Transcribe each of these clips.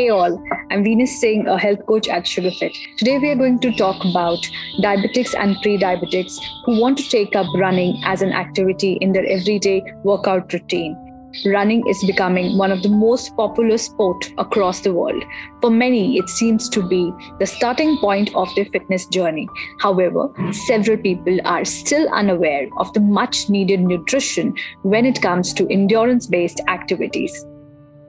Hey all, I'm Venus Singh, a health coach at SugarFit. Today we are going to talk about diabetics and pre-diabetics who want to take up running as an activity in their everyday workout routine. Running is becoming one of the most popular sport across the world. For many, it seems to be the starting point of their fitness journey. However, several people are still unaware of the much needed nutrition when it comes to endurance based activities.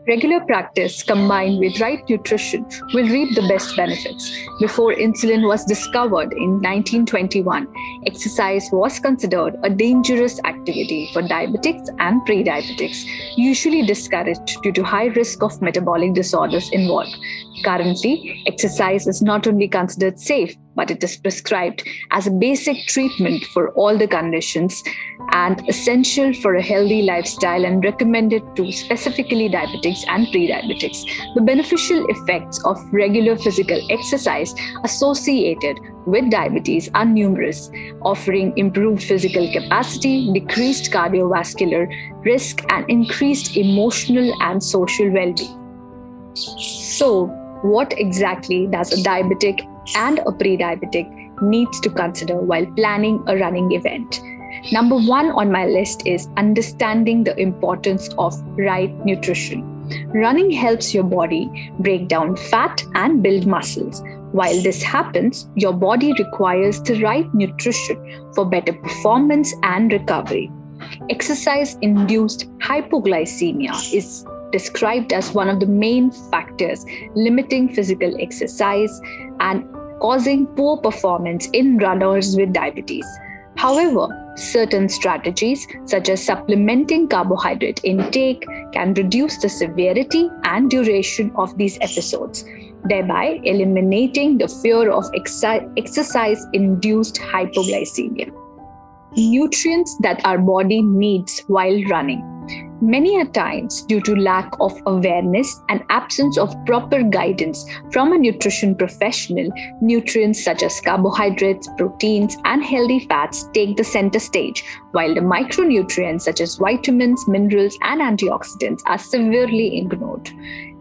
Regular practice combined with right nutrition will reap the best benefits. Before insulin was discovered in 1921, exercise was considered a dangerous activity for diabetics and pre-diabetics, usually discouraged due to high risk of metabolic disorders involved. Currently, exercise is not only considered safe, but it is prescribed as a basic treatment for all the conditions and essential for a healthy lifestyle and recommended to specifically diabetics and pre-diabetics. The beneficial effects of regular physical exercise associated with diabetes are numerous, offering improved physical capacity, decreased cardiovascular risk, and increased emotional and social well-being. So, what exactly does a diabetic and a pre diabetic needs to consider while planning a running event? Number one on my list is understanding the importance of right nutrition. Running helps your body break down fat and build muscles. While this happens, your body requires the right nutrition for better performance and recovery. Exercise induced hypoglycemia is described as one of the main factors limiting physical exercise and causing poor performance in runners with diabetes. However, certain strategies, such as supplementing carbohydrate intake, can reduce the severity and duration of these episodes, thereby eliminating the fear of exercise induced hypoglycemia. Nutrients that our body needs while running Many a times, due to lack of awareness and absence of proper guidance from a nutrition professional, nutrients such as carbohydrates, proteins, and healthy fats take the center stage, while the micronutrients such as vitamins, minerals, and antioxidants are severely ignored.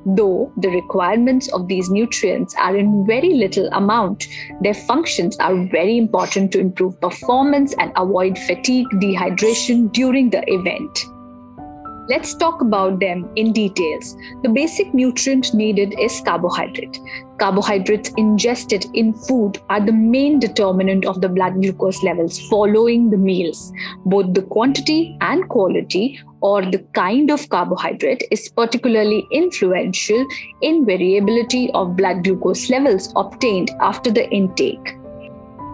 Though the requirements of these nutrients are in very little amount, their functions are very important to improve performance and avoid fatigue, dehydration during the event. Let's talk about them in details. The basic nutrient needed is carbohydrate. Carbohydrates ingested in food are the main determinant of the blood glucose levels following the meals. Both the quantity and quality or the kind of carbohydrate is particularly influential in variability of blood glucose levels obtained after the intake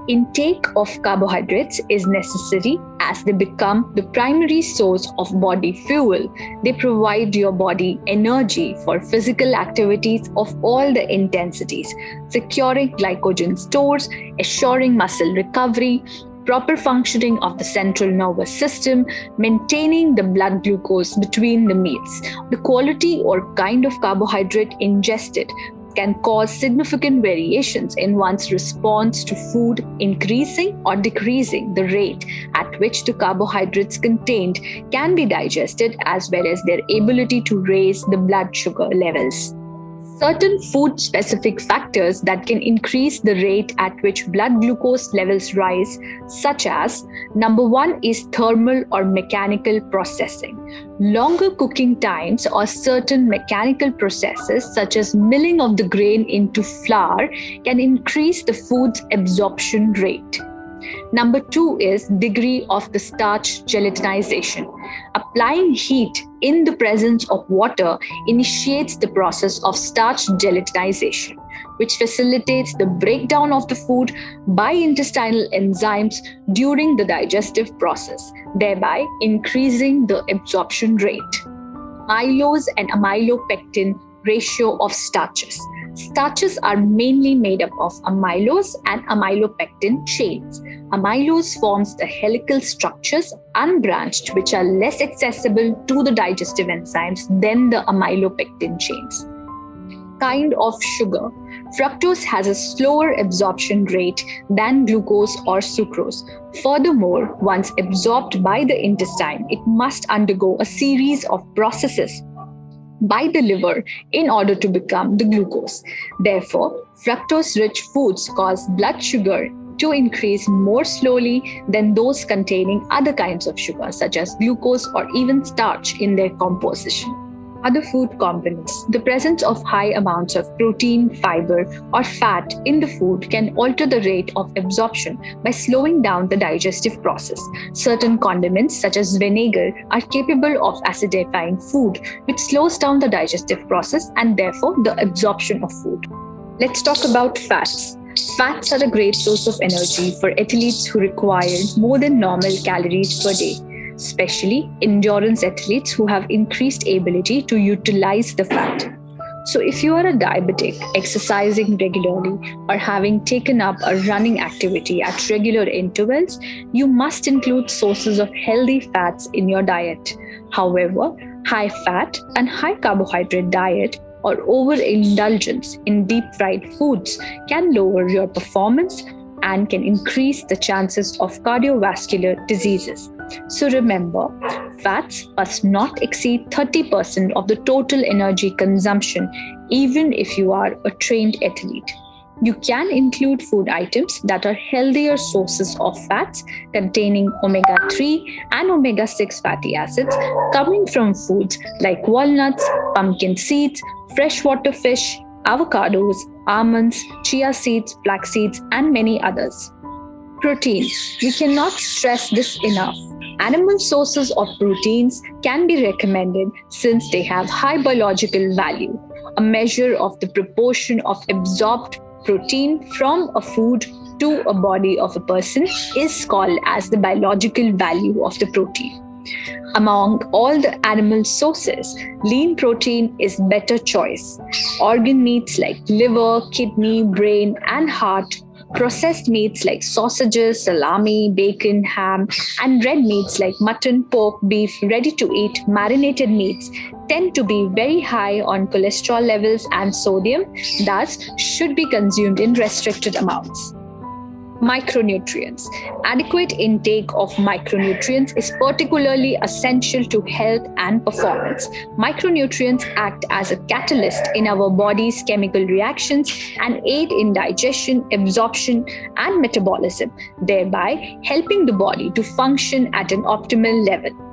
intake of carbohydrates is necessary as they become the primary source of body fuel. They provide your body energy for physical activities of all the intensities, securing glycogen stores, assuring muscle recovery, proper functioning of the central nervous system, maintaining the blood glucose between the meals. The quality or kind of carbohydrate ingested can cause significant variations in one's response to food, increasing or decreasing the rate at which the carbohydrates contained can be digested, as well as their ability to raise the blood sugar levels certain food specific factors that can increase the rate at which blood glucose levels rise, such as number one is thermal or mechanical processing. Longer cooking times or certain mechanical processes, such as milling of the grain into flour, can increase the food's absorption rate. Number two is degree of the starch gelatinization. Applying heat in the presence of water initiates the process of starch gelatinization, which facilitates the breakdown of the food by intestinal enzymes during the digestive process, thereby increasing the absorption rate. Amylose and amylopectin ratio of starches. Starches are mainly made up of amylose and amylopectin chains. Amylose forms the helical structures unbranched, which are less accessible to the digestive enzymes than the amylopectin chains. Kind of sugar. Fructose has a slower absorption rate than glucose or sucrose. Furthermore, once absorbed by the intestine, it must undergo a series of processes by the liver in order to become the glucose. Therefore, fructose rich foods cause blood sugar to increase more slowly than those containing other kinds of sugar, such as glucose or even starch in their composition. Other food components. The presence of high amounts of protein, fiber, or fat in the food can alter the rate of absorption by slowing down the digestive process. Certain condiments, such as vinegar, are capable of acidifying food, which slows down the digestive process and therefore the absorption of food. Let's talk about fats. Fats are a great source of energy for athletes who require more than normal calories per day, especially endurance athletes who have increased ability to utilize the fat. So, if you are a diabetic, exercising regularly, or having taken up a running activity at regular intervals, you must include sources of healthy fats in your diet. However, high fat and high carbohydrate diet or overindulgence in deep fried foods can lower your performance and can increase the chances of cardiovascular diseases. So remember, fats must not exceed 30% of the total energy consumption, even if you are a trained athlete. You can include food items that are healthier sources of fats containing omega 3 and omega 6 fatty acids coming from foods like walnuts, pumpkin seeds, freshwater fish, avocados, almonds, chia seeds, flax seeds, and many others. Proteins. We cannot stress this enough. Animal sources of proteins can be recommended since they have high biological value, a measure of the proportion of absorbed protein from a food to a body of a person is called as the biological value of the protein. Among all the animal sources, lean protein is better choice. Organ meats like liver, kidney, brain, and heart processed meats like sausages, salami, bacon, ham, and red meats like mutton, pork, beef, ready to eat, marinated meats tend to be very high on cholesterol levels and sodium, thus, should be consumed in restricted amounts. Micronutrients. Adequate intake of micronutrients is particularly essential to health and performance. Micronutrients act as a catalyst in our body's chemical reactions and aid in digestion, absorption, and metabolism, thereby helping the body to function at an optimal level.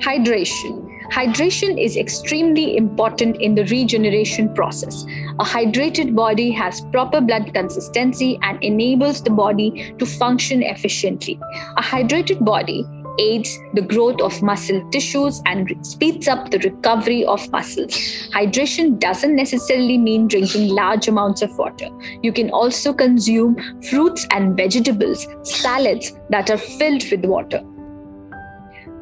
Hydration. Hydration is extremely important in the regeneration process. A hydrated body has proper blood consistency and enables the body to function efficiently. A hydrated body aids the growth of muscle tissues and speeds up the recovery of muscles. Hydration doesn't necessarily mean drinking large amounts of water. You can also consume fruits and vegetables, salads that are filled with water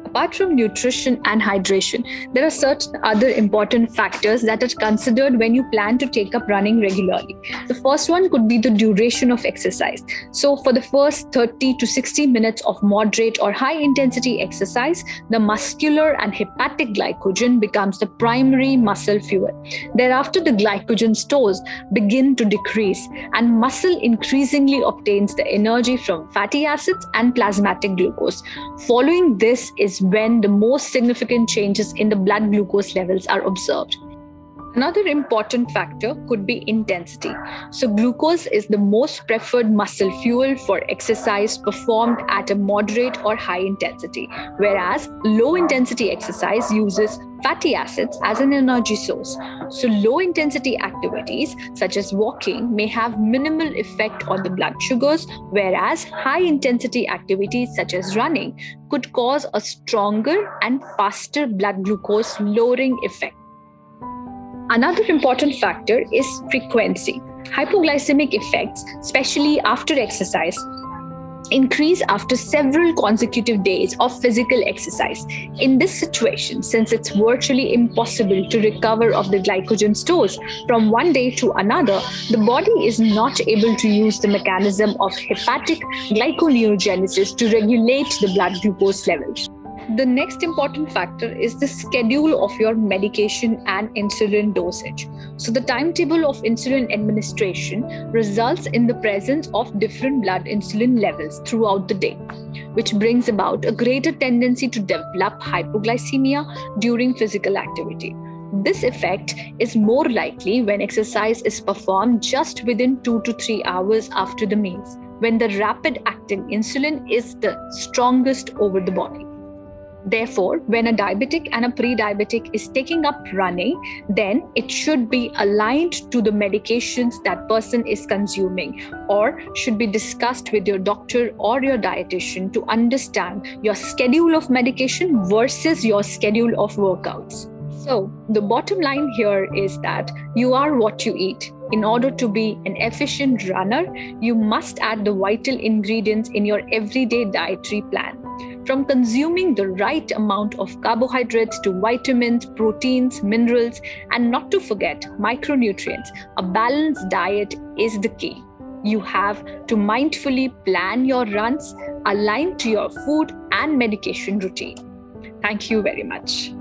apart from nutrition and hydration, there are certain other important factors that are considered when you plan to take up running regularly. The first one could be the duration of exercise. So, for the first 30 to 60 minutes of moderate or high intensity exercise, the muscular and hepatic glycogen becomes the primary muscle fuel. Thereafter, the glycogen stores begin to decrease, and muscle increasingly obtains the energy from fatty acids and plasmatic glucose. Following this is when the most significant changes in the blood glucose levels are observed. Another important factor could be intensity. So, glucose is the most preferred muscle fuel for exercise performed at a moderate or high intensity, whereas low intensity exercise uses fatty acids as an energy source. So, low intensity activities such as walking may have minimal effect on the blood sugars, whereas high intensity activities such as running could cause a stronger and faster blood glucose lowering effect. Another important factor is frequency. Hypoglycemic effects, especially after exercise, increase after several consecutive days of physical exercise. In this situation, since it's virtually impossible to recover of the glycogen stores from one day to another, the body is not able to use the mechanism of hepatic glyconeogenesis to regulate the blood glucose levels the next important factor is the schedule of your medication and insulin dosage. So, the timetable of insulin administration results in the presence of different blood insulin levels throughout the day, which brings about a greater tendency to develop hypoglycemia during physical activity. This effect is more likely when exercise is performed just within two to three hours after the meals, when the rapid acting insulin is the strongest over the body. Therefore, when a diabetic and a pre diabetic is taking up running, then it should be aligned to the medications that person is consuming or should be discussed with your doctor or your dietitian to understand your schedule of medication versus your schedule of workouts. So, the bottom line here is that you are what you eat. In order to be an efficient runner, you must add the vital ingredients in your everyday dietary plan. From consuming the right amount of carbohydrates to vitamins, proteins, minerals, and not to forget micronutrients, a balanced diet is the key. You have to mindfully plan your runs aligned to your food and medication routine. Thank you very much.